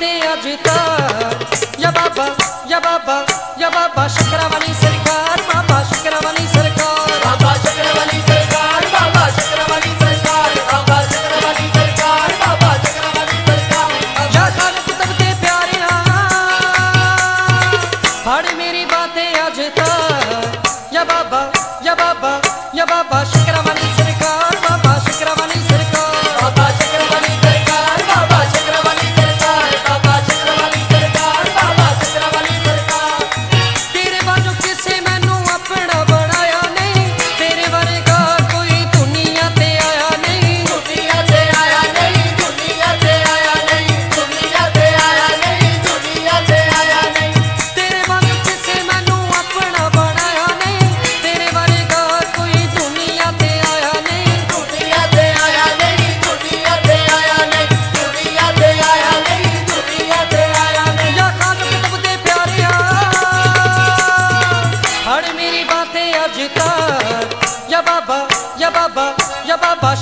ते अजिता या बाबा या बाबा या बाबा शकरावाली सरकार बाबा शकरावाली सरकार। बाबा शकरावाली सरकार बाबा शकरावाली सरकार बाबा शकरावाली सरकार बाबा शकरावाली सरकार। या साल कुतब ते प्यारे हाड़ मेरी बातें अजिता या बाबा या बाबा या बाबा शकरावाली सजता या बाबा या बाबा या बाबा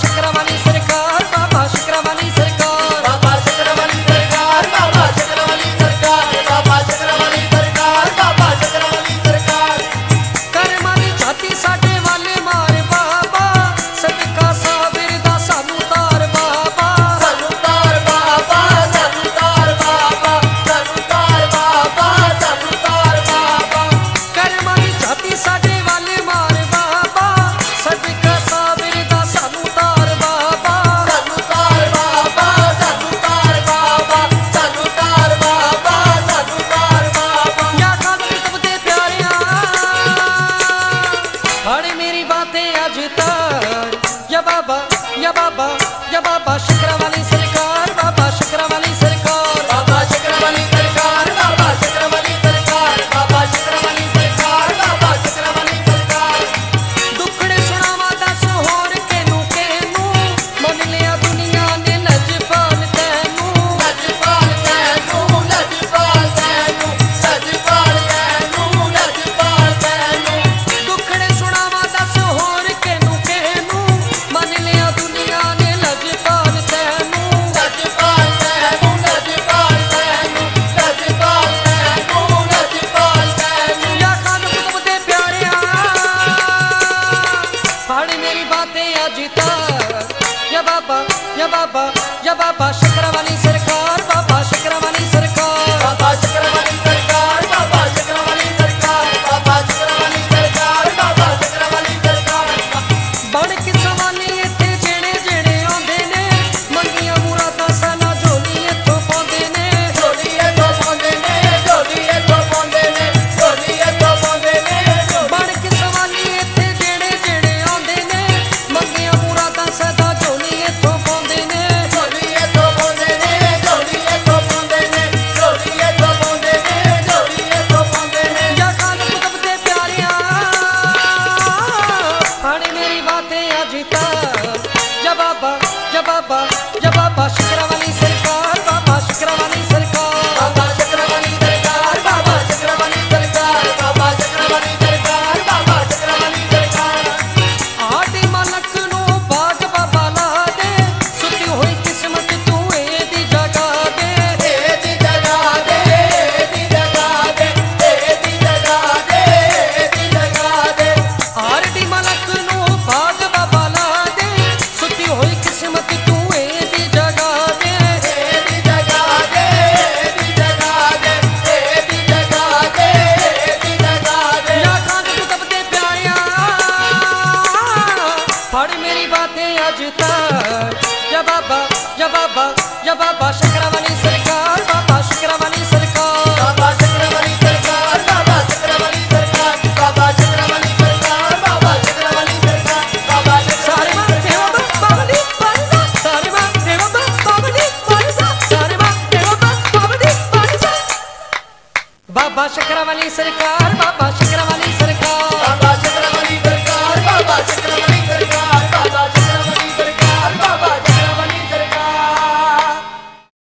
या बाबा शिकरा वाली ya baba, ya baba, shaka. Pascal. साजता या बाबा या बाबा या